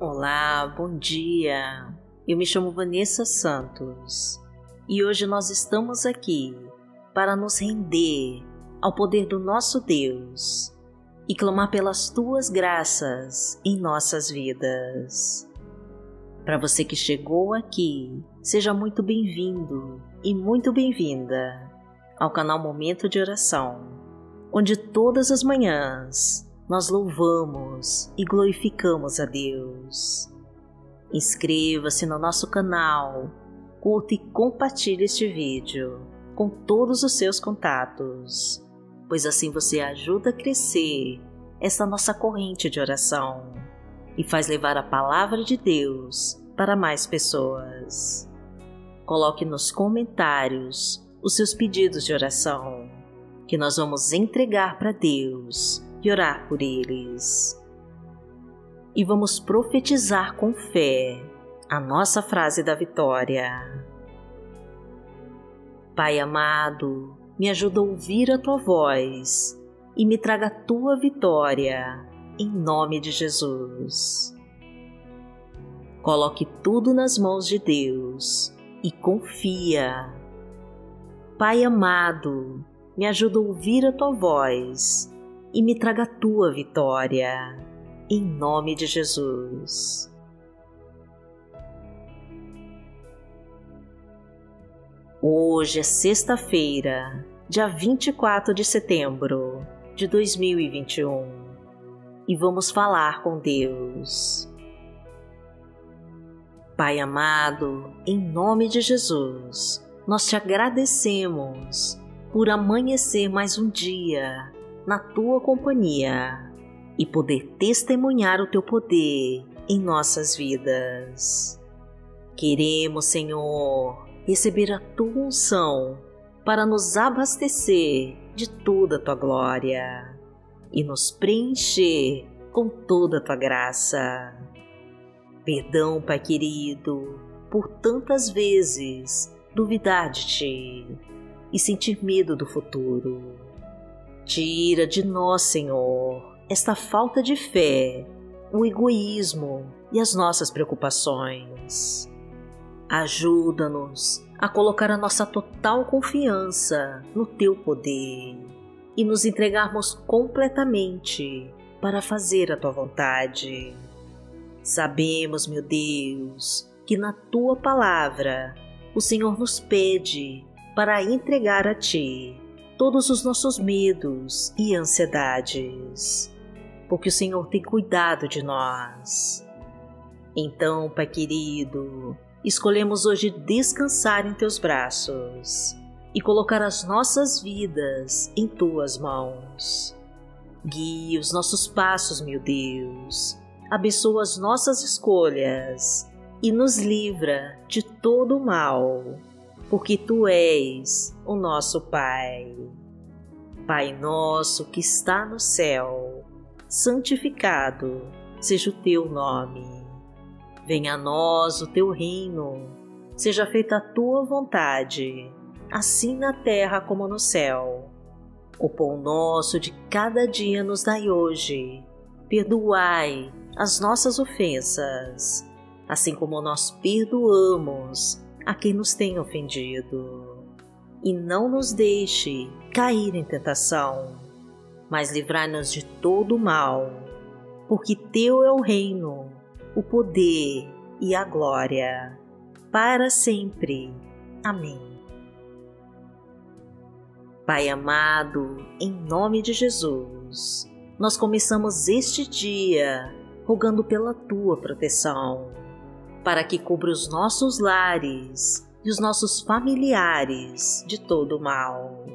Olá, bom dia. Eu me chamo Vanessa Santos e hoje nós estamos aqui para nos render ao poder do nosso Deus e clamar pelas tuas graças em nossas vidas. Para você que chegou aqui, seja muito bem-vindo e muito bem-vinda ao canal Momento de Oração, onde todas as manhãs nós louvamos e glorificamos a Deus. Inscreva-se no nosso canal, curta e compartilhe este vídeo com todos os seus contatos, pois assim você ajuda a crescer esta nossa corrente de oração e faz levar a palavra de Deus para mais pessoas. Coloque nos comentários os seus pedidos de oração, que nós vamos entregar para Deus e orar por eles. E vamos profetizar com fé a nossa frase da vitória. Pai amado, me ajuda a ouvir a tua voz e me traga a tua vitória, em nome de Jesus. Coloque tudo nas mãos de Deus e confia. Pai amado, me ajuda a ouvir a tua voz e me traga a tua vitória, em nome de Jesus. Hoje é sexta-feira, dia 24 de setembro de 2021 e vamos falar com Deus. Pai amado, em nome de Jesus, nós te agradecemos por amanhecer mais um dia na tua companhia e poder testemunhar o teu poder em nossas vidas. Queremos, Senhor, receber a tua unção para nos abastecer de toda a tua glória e nos preencher com toda a tua graça. Perdão, Pai querido, por tantas vezes duvidar de ti e sentir medo do futuro Tira de nós, Senhor, esta falta de fé, o egoísmo e as nossas preocupações. Ajuda-nos a colocar a nossa total confiança no Teu poder e nos entregarmos completamente para fazer a Tua vontade. Sabemos, meu Deus, que na Tua palavra o Senhor nos pede para entregar a Ti todos os nossos medos e ansiedades, porque o Senhor tem cuidado de nós. Então, Pai querido, escolhemos hoje descansar em Teus braços e colocar as nossas vidas em Tuas mãos. Guie os nossos passos, meu Deus, abençoa as nossas escolhas e nos livra de todo o mal porque tu és o nosso Pai. Pai nosso que está no céu, santificado seja o teu nome. Venha a nós o teu reino, seja feita a tua vontade, assim na terra como no céu. O pão nosso de cada dia nos dai hoje. Perdoai as nossas ofensas, assim como nós perdoamos a quem nos tem ofendido. E não nos deixe cair em tentação, mas livrai-nos de todo o mal, porque Teu é o reino, o poder e a glória, para sempre. Amém. Pai amado, em nome de Jesus, nós começamos este dia rogando pela Tua proteção para que cubra os nossos lares e os nossos familiares de todo o mal.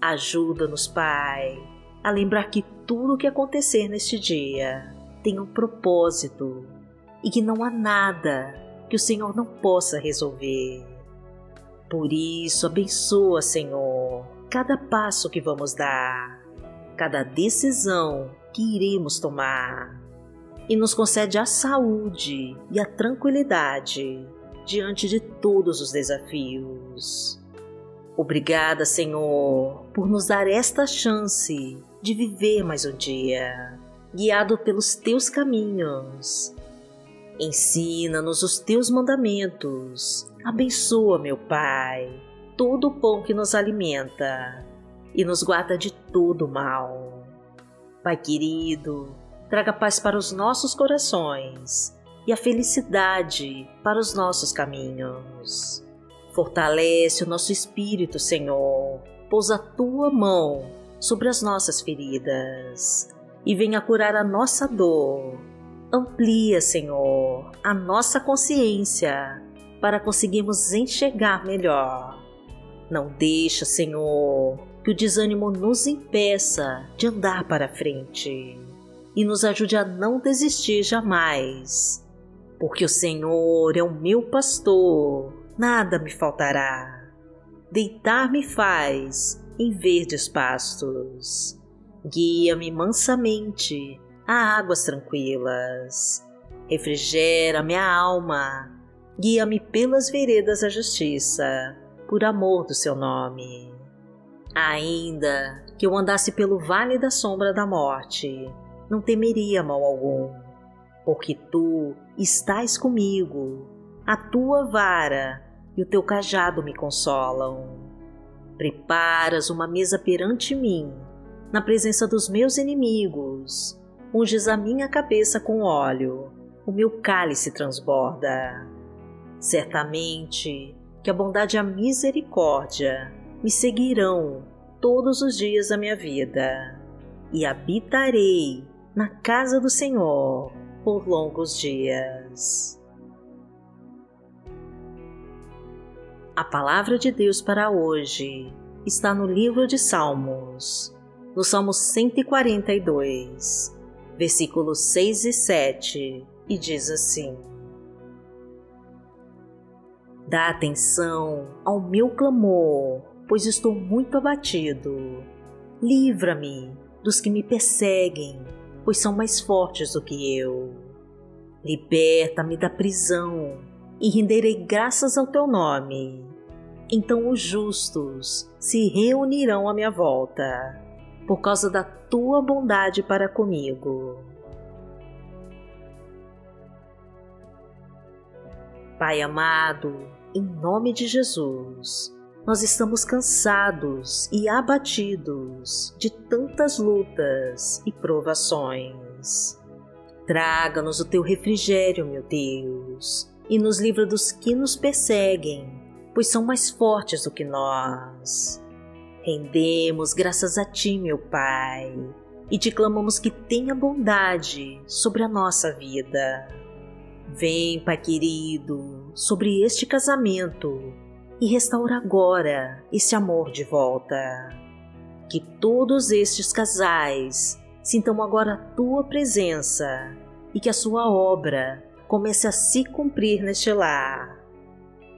Ajuda-nos, Pai, a lembrar que tudo o que acontecer neste dia tem um propósito e que não há nada que o Senhor não possa resolver. Por isso, abençoa, Senhor, cada passo que vamos dar, cada decisão que iremos tomar e nos concede a saúde e a tranquilidade diante de todos os desafios. Obrigada, Senhor, por nos dar esta chance de viver mais um dia, guiado pelos teus caminhos, Ensina-nos os teus mandamentos. Abençoa, meu Pai, todo o pão que nos alimenta e nos guarda de todo mal. Pai querido, traga paz para os nossos corações e a felicidade para os nossos caminhos. Fortalece o nosso espírito, Senhor. Pousa a tua mão sobre as nossas feridas e venha curar a nossa dor. Amplia, Senhor, a nossa consciência para conseguirmos enxergar melhor. Não deixa, Senhor, que o desânimo nos impeça de andar para frente e nos ajude a não desistir jamais, porque o Senhor é o meu pastor, nada me faltará. Deitar-me faz em verdes pastos, guia-me mansamente a águas tranquilas, refrigera minha alma, guia-me pelas veredas da justiça, por amor do seu nome. Ainda que eu andasse pelo vale da sombra da morte, não temeria mal algum, porque tu estás comigo, a tua vara e o teu cajado me consolam. Preparas uma mesa perante mim, na presença dos meus inimigos, unges a minha cabeça com óleo, o meu cálice transborda. Certamente que a bondade e a misericórdia me seguirão todos os dias da minha vida e habitarei na casa do Senhor por longos dias. A palavra de Deus para hoje está no livro de Salmos, no Salmo 142, versículos 6 e 7, e diz assim: Dá atenção ao meu clamor, pois estou muito abatido. Livra-me dos que me perseguem, pois são mais fortes do que eu. Liberta-me da prisão e renderei graças ao teu nome. Então os justos se reunirão à minha volta, por causa da tua bondade para comigo. Pai amado, em nome de Jesus, nós estamos cansados e abatidos de tantas lutas e provações. Traga-nos o teu refrigério, meu Deus, e nos livra dos que nos perseguem, pois são mais fortes do que nós. Rendemos graças a ti, meu Pai, e te clamamos que tenha bondade sobre a nossa vida. Vem, Pai querido, sobre este casamento e restaura agora esse amor de volta. Que todos estes casais sintam agora a tua presença e que a sua obra comece a se cumprir neste lar.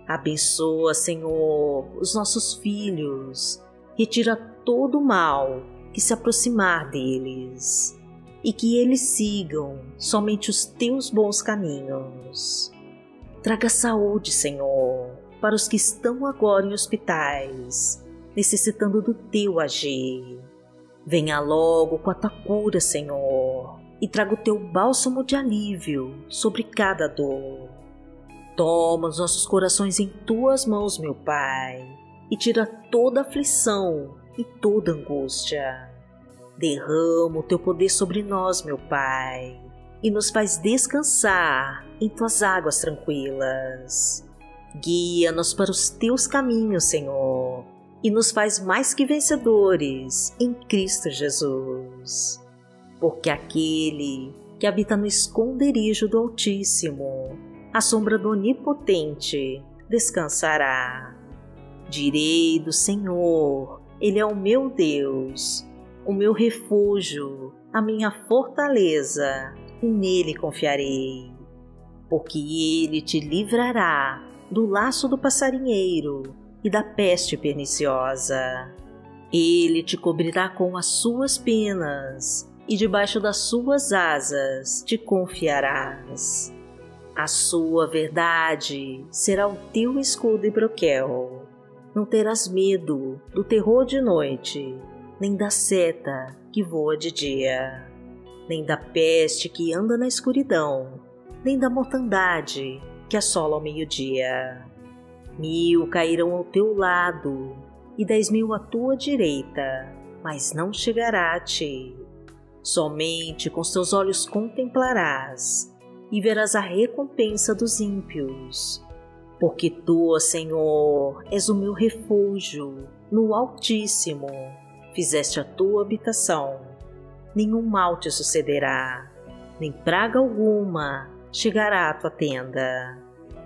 Abençoa, Senhor, os nossos filhos, retira todo o mal que se aproximar deles e que eles sigam somente os teus bons caminhos. Traga saúde, Senhor, para os que estão agora em hospitais, necessitando do teu agir. Venha logo com a tua cura, Senhor, e traga o teu bálsamo de alívio sobre cada dor. Toma os nossos corações em tuas mãos, meu Pai, e tira toda aflição e toda angústia. Derrama o teu poder sobre nós, meu Pai e nos faz descansar em tuas águas tranquilas. Guia-nos para os teus caminhos, Senhor, e nos faz mais que vencedores em Cristo Jesus. Porque aquele que habita no esconderijo do Altíssimo, à sombra do Onipotente, descansará. Direi do Senhor, Ele é o meu Deus, o meu refúgio, a minha fortaleza e nele confiarei, porque ele te livrará do laço do passarinheiro e da peste perniciosa. Ele te cobrirá com as suas penas e debaixo das suas asas te confiarás. A sua verdade será o teu escudo e broquel. Não terás medo do terror de noite, nem da seta que voa de dia nem da peste que anda na escuridão, nem da mortandade que assola ao meio-dia. Mil cairão ao teu lado e dez mil à tua direita, mas não chegará a ti. Somente com os teus olhos contemplarás e verás a recompensa dos ímpios. Porque tu, Senhor, és o meu refúgio, no Altíssimo, fizeste a tua habitação. Nenhum mal te sucederá, nem praga alguma chegará à tua tenda,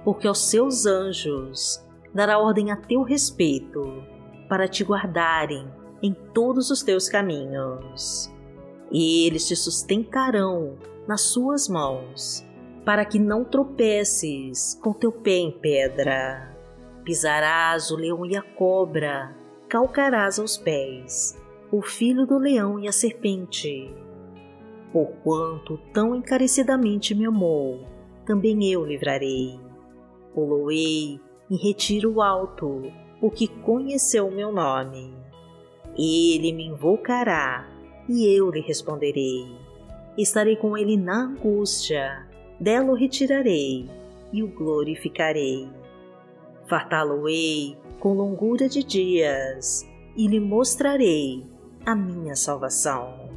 porque aos seus anjos dará ordem a teu respeito, para te guardarem em todos os teus caminhos. E eles te sustentarão nas suas mãos, para que não tropeces com teu pé em pedra. Pisarás o leão e a cobra, calcarás aos pés o filho do leão e a serpente. Porquanto tão encarecidamente me amou, também eu livrarei. Poloei em retiro alto, porque conheceu o meu nome. Ele me invocará e eu lhe responderei. Estarei com ele na angústia, dela o retirarei e o glorificarei. Fartá-lo-ei com longura de dias e lhe mostrarei a minha salvação.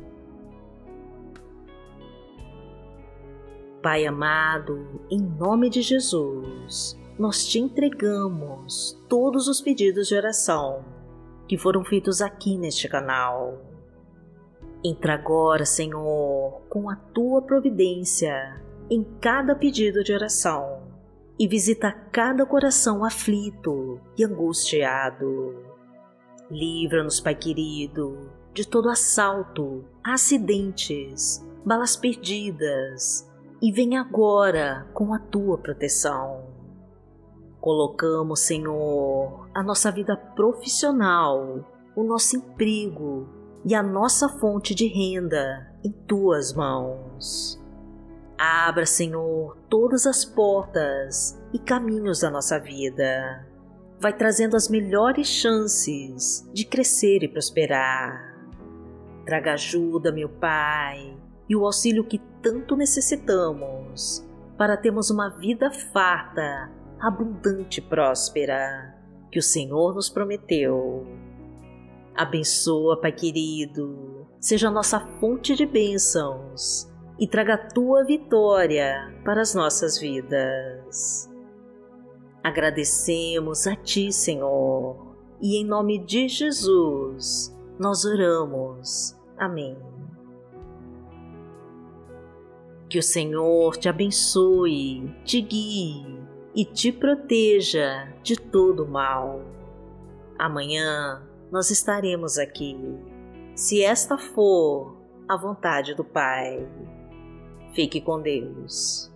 Pai amado, em nome de Jesus, nós te entregamos todos os pedidos de oração que foram feitos aqui neste canal. Entra agora, Senhor, com a tua providência em cada pedido de oração e visita cada coração aflito e angustiado. Livra-nos, Pai querido, de todo assalto, acidentes, balas perdidas e vem agora com a tua proteção. Colocamos, Senhor, a nossa vida profissional, o nosso emprego e a nossa fonte de renda em tuas mãos. Abra, Senhor, todas as portas e caminhos da nossa vida. Vai trazendo as melhores chances de crescer e prosperar. Traga ajuda, meu Pai, e o auxílio que tanto necessitamos para termos uma vida farta, abundante e próspera que o Senhor nos prometeu. Abençoa, Pai querido, seja nossa fonte de bênçãos e traga a tua vitória para as nossas vidas. Agradecemos a Ti, Senhor, e em nome de Jesus nós oramos. Amém. Que o Senhor te abençoe, te guie e te proteja de todo mal. Amanhã nós estaremos aqui, se esta for a vontade do Pai. Fique com Deus.